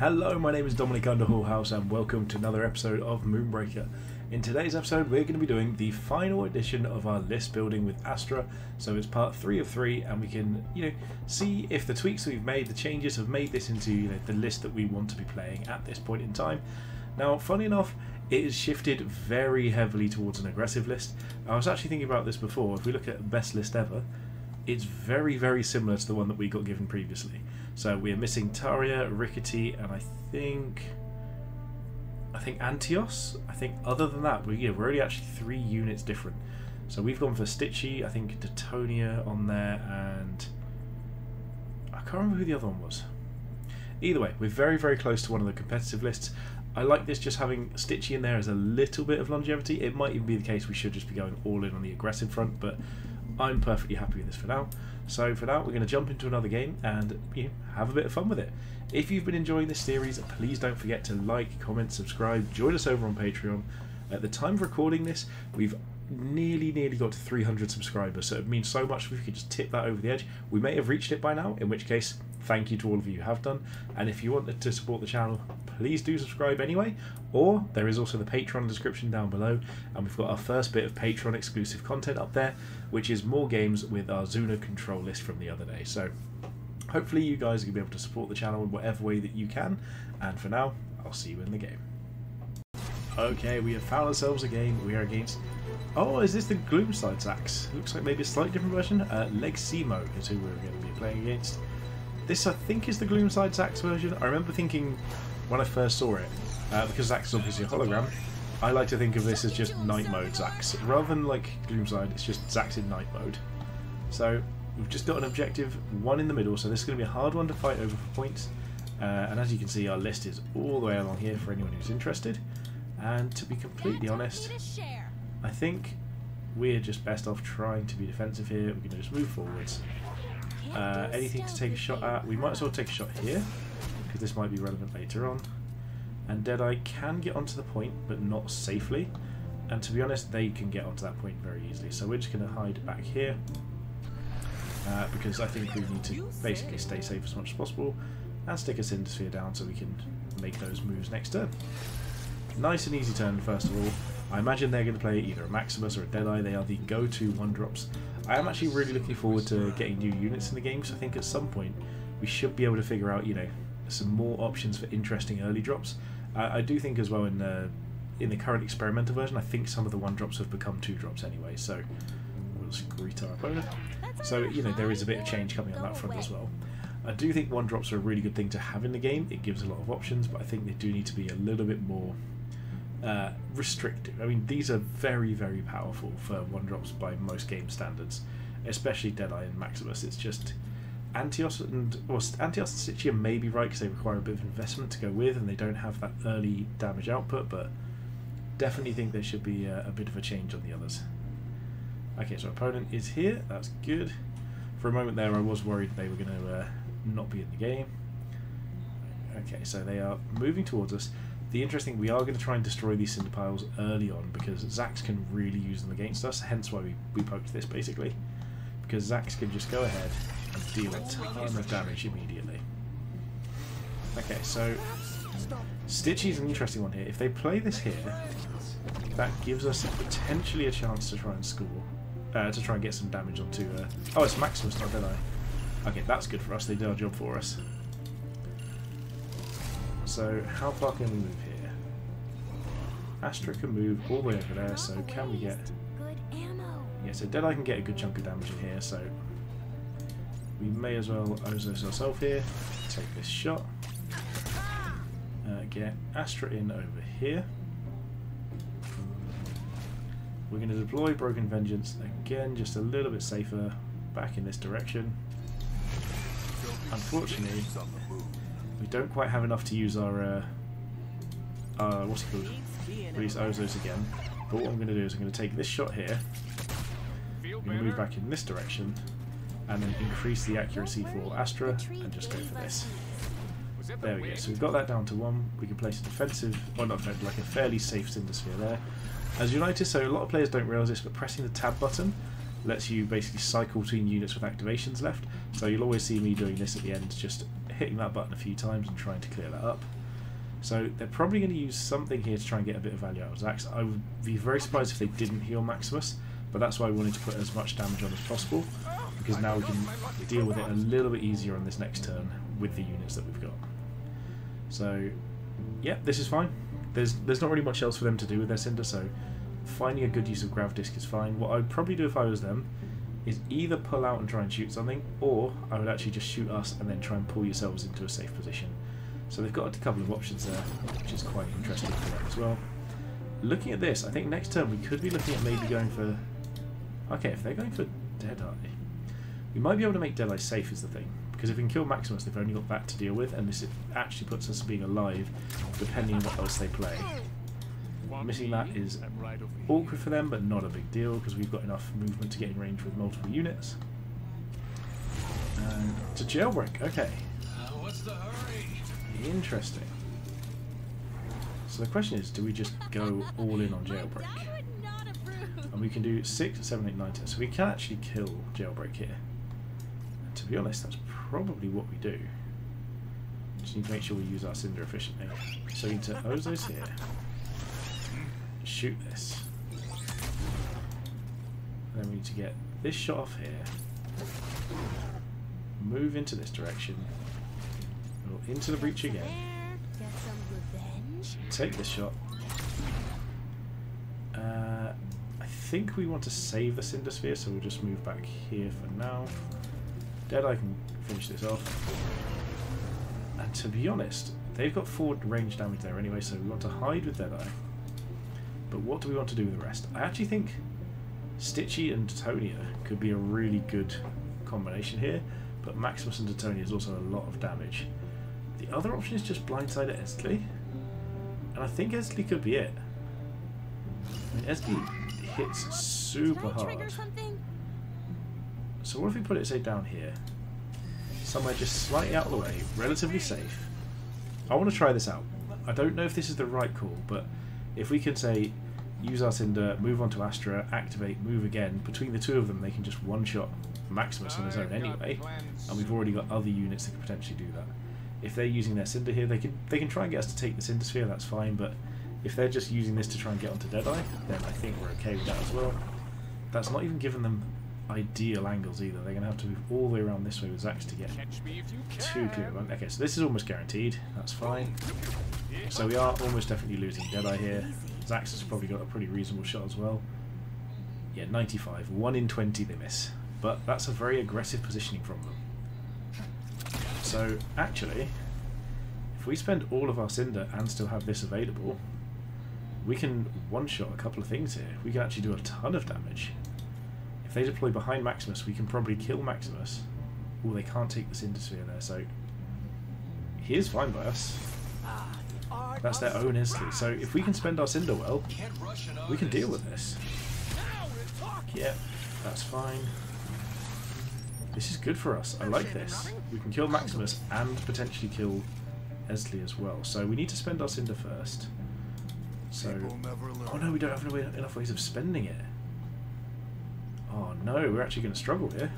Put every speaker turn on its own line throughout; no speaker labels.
Hello, my name is Dominic Underhallhouse and welcome to another episode of Moonbreaker. In today's episode we're going to be doing the final edition of our list building with Astra, so it's part 3 of 3 and we can, you know, see if the tweaks we've made, the changes have made this into you know, the list that we want to be playing at this point in time. Now, funny enough, it has shifted very heavily towards an aggressive list. I was actually thinking about this before, if we look at best list ever, it's very, very similar to the one that we got given previously. So we're missing Taria, Rickety, and I think I think Antios. I think other than that, we're, yeah, we're only actually three units different. So we've gone for Stitchy, I think Detonia on there, and I can't remember who the other one was. Either way, we're very, very close to one of the competitive lists. I like this just having Stitchy in there as a little bit of longevity. It might even be the case we should just be going all in on the aggressive front, but I'm perfectly happy with this for now. So for now, we're going to jump into another game and you know, have a bit of fun with it. If you've been enjoying this series, please don't forget to like, comment, subscribe, join us over on Patreon. At the time of recording this, we've nearly, nearly got to 300 subscribers, so it means so much if we could just tip that over the edge. We may have reached it by now, in which case, thank you to all of you who have done. And if you wanted to support the channel, please do subscribe anyway. Or there is also the Patreon description down below, and we've got our first bit of Patreon exclusive content up there, which is more games with our Zuna control list from the other day. So hopefully you guys are going to be able to support the channel in whatever way that you can. And for now, I'll see you in the game. Okay, we have found ourselves a game. We are against... Oh, is this the Gloomside Zax? Looks like maybe a slightly different version. Uh, Legsimo is who we're going to be playing against. This, I think, is the Gloomside Zax version. I remember thinking when I first saw it, uh, because Zax is obviously a hologram, I like to think of this as just night mode Zax. Rather than like Gloomside, it's just Zax in night mode. So we've just got an objective, one in the middle, so this is going to be a hard one to fight over for points. Uh, and as you can see, our list is all the way along here for anyone who's interested. And to be completely honest, I think we're just best off trying to be defensive here. We're going to just move forwards. Uh, anything to take a shot at? We might as well take a shot here, because this might be relevant later on. And Deadeye can get onto the point, but not safely. And to be honest, they can get onto that point very easily. So we're just going to hide back here. Uh, because I think we need to basically stay safe as much as possible and stick a Cinder Sphere down so we can make those moves next turn. Nice and easy turn, first of all. I imagine they're going to play either a Maximus or a Deadeye. They are the go-to one-drops. I am actually really looking forward to getting new units in the game, so I think at some point we should be able to figure out, you know, some more options for interesting early drops. I, I do think as well in the in the current experimental version, I think some of the one drops have become two drops anyway. So we'll just greet our opponent. So you know there is a bit of change coming on that front as well. I do think one drops are a really good thing to have in the game. It gives a lot of options, but I think they do need to be a little bit more uh, restrictive. I mean, these are very, very powerful for one drops by most game standards, especially Deadeye and Maximus. It's just Antios and well, Antios and Stychia may be right because they require a bit of investment to go with, and they don't have that early damage output. But definitely think there should be a, a bit of a change on the others. Okay, so opponent is here. That's good. For a moment there, I was worried they were going to uh, not be in the game. Okay, so they are moving towards us. The interesting, we are going to try and destroy these cinder piles early on because Zax can really use them against us. Hence why we, we poked this basically, because Zax can just go ahead and deal a ton of damage immediately. Okay, so Stitchy is an interesting one here. If they play this here, that gives us potentially a chance to try and score, uh, to try and get some damage onto. Uh, oh, it's Maximus, not Deadeye. Okay, that's good for us. They did our job for us. So, how far can we move? Astra can move all the way over there, so can we get... Yeah, so Deadeye can get a good chunk of damage in here, so we may as well Ozos ourselves here, take this shot, uh, get Astra in over here. We're going to deploy Broken Vengeance again, just a little bit safer, back in this direction. Unfortunately, we don't quite have enough to use our, uh, uh, what's it called, release Ozos again. But what I'm going to do is I'm going to take this shot here, I'm going to move back in this direction, and then increase the accuracy for Astra, and just go for this. There we go, so we've got that down to one, we can place a defensive, or not defensive, like a fairly safe Cinder Sphere there. As you notice, so a lot of players don't realise this, but pressing the tab button lets you basically cycle between units with activations left, so you'll always see me doing this at the end, just hitting that button a few times and trying to clear that up. So they're probably going to use something here to try and get a bit of value out of Zax. I would be very surprised if they didn't heal Maximus, but that's why I wanted to put as much damage on as possible, because now we can deal with it a little bit easier on this next turn with the units that we've got. So, yeah, this is fine. There's there's not really much else for them to do with their Cinder, so finding a good use of Grav Disc is fine. What I'd probably do if I was them is either pull out and try and shoot something, or I would actually just shoot us and then try and pull yourselves into a safe position. So they've got a couple of options there, which is quite interesting for them as well. Looking at this, I think next turn we could be looking at maybe going for... Okay, if they're going for Deadeye, we might be able to make Deadeye safe is the thing. Because if we can kill Maximus, they've only got that to deal with, and this actually puts us being alive, depending on what else they play. Missing that is awkward for them, but not a big deal, because we've got enough movement to get in range with multiple units. And to jailbreak, okay. Interesting. So the question is, do we just go all in on jailbreak? And we can do 6, 7, 8, 9, 10. So we can actually kill jailbreak here. And to be honest, that's probably what we do. Just need to make sure we use our cinder efficiently. So we need to those here. Shoot this. And then we need to get this shot off here. Move into this direction into the breach again. Take this shot. Uh, I think we want to save the Cinder Sphere, so we'll just move back here for now. Deadeye can finish this off. And to be honest, they've got forward range damage there anyway, so we want to hide with Deadeye. But what do we want to do with the rest? I actually think Stitchy and Detonia could be a really good combination here, but Maximus and Detonia is also a lot of damage. The other option is just blindside at Estley. And I think Estley could be it. I mean, Estley hits super hard. So what if we put it, say, down here? Somewhere just slightly out of the way, relatively safe. I want to try this out. I don't know if this is the right call, but if we can say, use our Cinder, move on to Astra, activate, move again, between the two of them they can just one-shot Maximus on his own anyway, and we've already got other units that could potentially do that if they're using their Cinder here, they can they can try and get us to take the Cinder Sphere, that's fine, but if they're just using this to try and get onto Deadeye, then I think we're okay with that as well. That's not even giving them ideal angles either. They're going to have to move all the way around this way with Zax to get too clear. Okay, so this is almost guaranteed. That's fine. So we are almost definitely losing Deadeye here. Zax has probably got a pretty reasonable shot as well. Yeah, 95. 1 in 20 they miss. But that's a very aggressive positioning from them. So actually, if we spend all of our Cinder and still have this available, we can one-shot a couple of things here. We can actually do a ton of damage. If they deploy behind Maximus, we can probably kill Maximus. Oh, they can't take the Cinder Sphere there, so he is fine by us. That's their own instantly. So if we can spend our Cinder well, we can deal with this. Yeah, that's fine. This is good for us. I like this. We can kill Maximus and potentially kill Esli as well. So we need to spend our Cinder first. So, oh no, we don't have enough ways of spending it. Oh no, we're actually going to struggle here.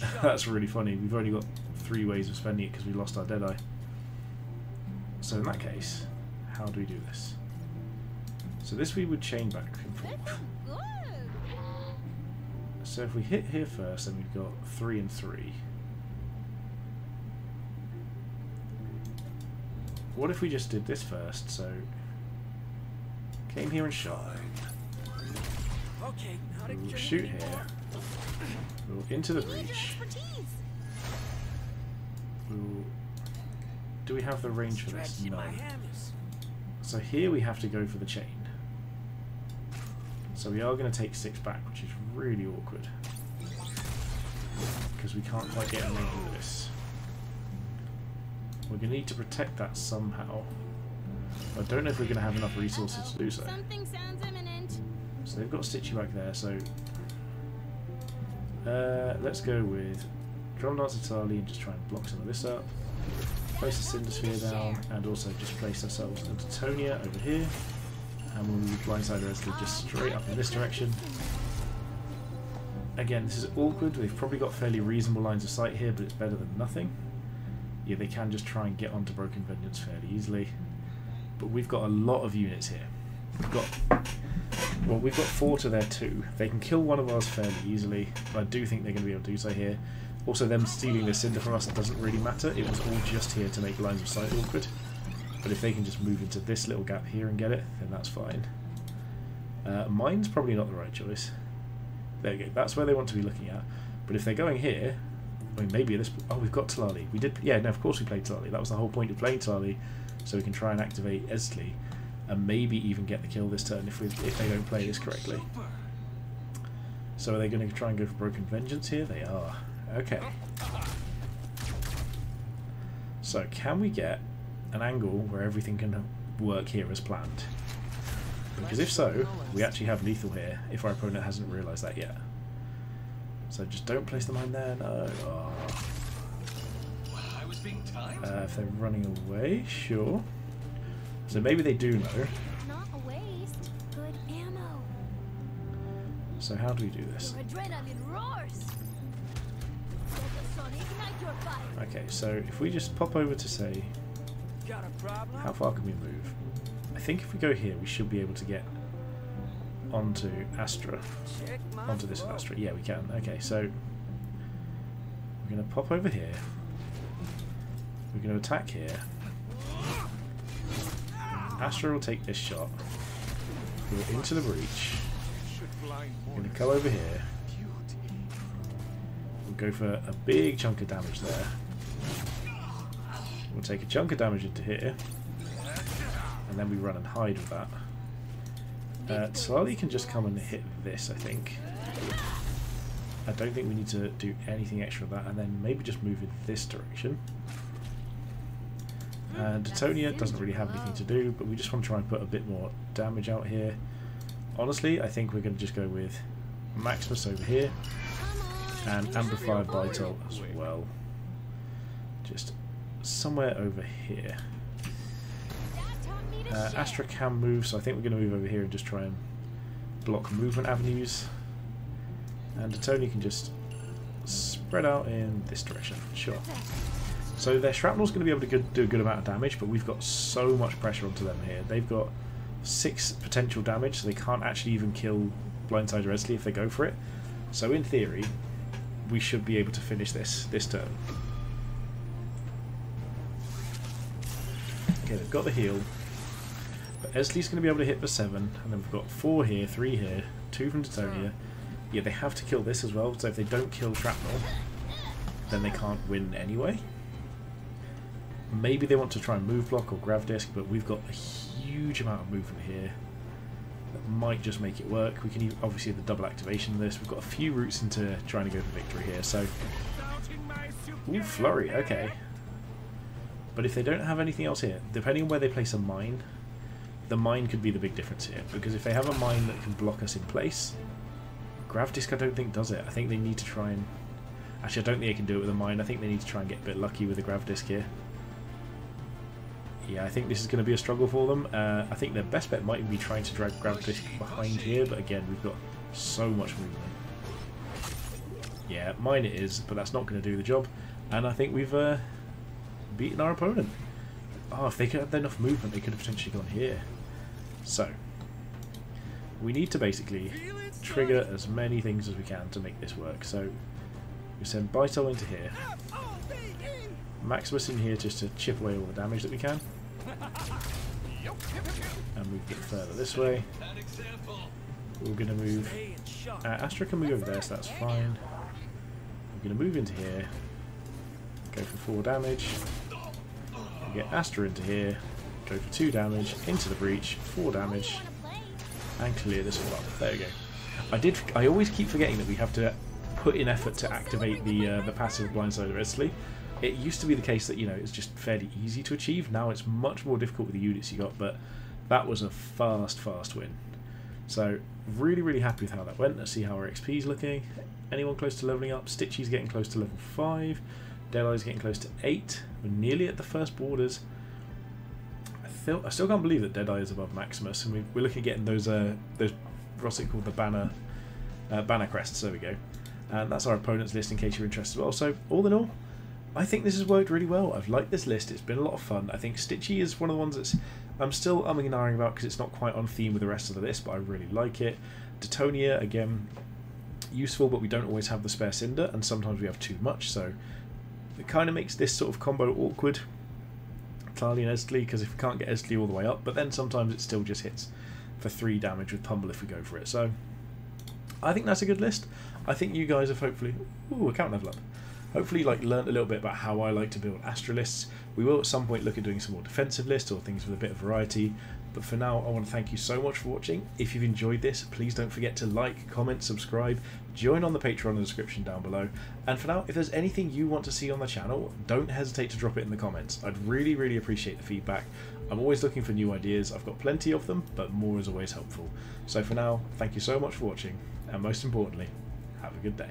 That's really funny. We've only got three ways of spending it because we lost our Deadeye. So in that case, how do we do this? So this we would chain back and forth. So if we hit here first, then we've got three and three. What if we just did this first? So came here and shot. We'll shoot here. We'll into the breach. We'll do we have the range for this? No. So here we have to go for the chain. So we are going to take six back, which is really awkward. Because we can't quite get with this. We're going to need to protect that somehow. I don't know if we're going to have enough resources to do so. So they've got Stitchy back there, so... Uh, let's go with Drum Dance Italy and just try and block some of this up. Place the Cinder Sphere down, and also just place ourselves into Tonia over here and we'll move blindside Esli just straight up in this direction. Again, this is awkward. They've probably got fairly reasonable lines of sight here, but it's better than nothing. Yeah, they can just try and get onto Broken Vengeance fairly easily. But we've got a lot of units here. We've got well, we've got four to their two. They can kill one of ours fairly easily, but I do think they're going to be able to do so here. Also, them stealing the cinder from us doesn't really matter. It was all just here to make lines of sight awkward. But if they can just move into this little gap here and get it, then that's fine. Uh, mine's probably not the right choice. There we go. That's where they want to be looking at. But if they're going here, I mean, maybe this. Oh, we've got Talali. We did. Yeah, no, of course we played Talali. That was the whole point of playing Talali, so we can try and activate Esli, and maybe even get the kill this turn if we if they don't play this correctly. So are they going to try and go for Broken Vengeance here? They are. Okay. So can we get an angle where everything can work here as planned? Because if so, we actually have lethal here, if our opponent hasn't realised that yet. So just don't place the mine there, no. Oh. Uh, if they're running away, sure. So maybe they do know.
Not a waste. Good ammo.
So how do we do this?
Your adrenaline roars. Let the sun ignite your fire.
Okay, so if we just pop over to say,
Got a
how far can we move? I think if we go here, we should be able to get onto Astra. Onto this. Astra. Yeah, we can. Okay, so we're going to pop over here. We're going to attack here. Astra will take this shot. Go into the breach. We're going to come over here. We'll go for a big chunk of damage there. We'll take a chunk of damage into here. And then we run and hide with that. Uh, can just come and hit this, I think. I don't think we need to do anything extra with that, and then maybe just move in this direction. And Detonia doesn't really have anything to do, but we just want to try and put a bit more damage out here. Honestly, I think we're going to just go with Maximus over here and Amplified Vital as well. Just somewhere over here. Uh. Astra can move, so I think we're going to move over here and just try and block movement avenues. And Tony can just spread out in this direction. Sure. So their shrapnel's going to be able to do a good amount of damage, but we've got so much pressure onto them here. They've got six potential damage, so they can't actually even kill Blindside Resley if they go for it. So in theory, we should be able to finish this this turn. Okay, they've got the heal. Esley's going to be able to hit for 7, and then we've got 4 here, 3 here, 2 from Detonia. Yeah, they have to kill this as well, so if they don't kill Shrapnel, then they can't win anyway. Maybe they want to try and move block or grav disc, but we've got a huge amount of movement here that might just make it work. We can e- obviously the double activation of this. We've got a few routes into trying to go for victory here, so Ooh, flurry, okay. But if they don't have anything else here, depending on where they place a mine, the mine could be the big difference here. Because if they have a mine that can block us in place, Grav Disc I don't think does it. I think they need to try and... Actually, I don't think they can do it with a mine. I think they need to try and get a bit lucky with the Grav Disc here. Yeah, I think this is going to be a struggle for them. Uh, I think their best bet might be trying to drag Grav Disc behind here, but again, we've got so much movement. Yeah, mine it is, but that's not going to do the job. And I think we've uh, beaten our opponent. Oh, if they could have enough movement, they could have potentially gone here. So, we need to basically trigger as many things as we can to make this work. So, we send Bytel into here. Maximus in here just to chip away all the damage that we can, and move a bit further this way. We're going to move. Uh, Astra can move over there, so that's fine. We're going to move into here, go for 4 damage. We get Astra into here, go for 2 damage, into the breach, 4 damage, and clear this all up. There we go. I did. I always keep forgetting that we have to put in effort to activate the uh, the passive blindside of Esley. It used to be the case that you know it's just fairly easy to achieve. Now it's much more difficult with the units you got, but that was a fast, fast win. So really, really happy with how that went. Let's see how our XP is looking. Anyone close to leveling up? Stitchy's getting close to level five. Deadeye's getting close to eight. We're nearly at the first borders. I still, I still can't believe that Deadeye is above Maximus, and we, we're looking at getting those uh, those what's it called the banner uh, banner crests. There we go. And that's our opponent's list in case you're interested as well. So, all in all, I think this has worked really well. I've liked this list. It's been a lot of fun. I think Stitchy is one of the ones that's I'm still umming and ahhing about because it's not quite on theme with the rest of the list, but I really like it. Detonia, again, useful, but we don't always have the spare Cinder, and sometimes we have too much, so it kind of makes this sort of combo awkward. Clally and Estley, because if we can't get Estley all the way up, but then sometimes it still just hits for 3 damage with Pummel if we go for it. So I think that's a good list. I think you guys have hopefully... Ooh, account level up hopefully like learned a little bit about how I like to build Astra lists. We will at some point look at doing some more defensive lists or things with a bit of variety. But for now, I want to thank you so much for watching. If you've enjoyed this, please don't forget to like, comment, subscribe, join on the Patreon in the description down below. And for now, if there's anything you want to see on the channel, don't hesitate to drop it in the comments. I'd really, really appreciate the feedback. I'm always looking for new ideas. I've got plenty of them, but more is always helpful. So for now, thank you so much for watching, and most importantly, have a good day.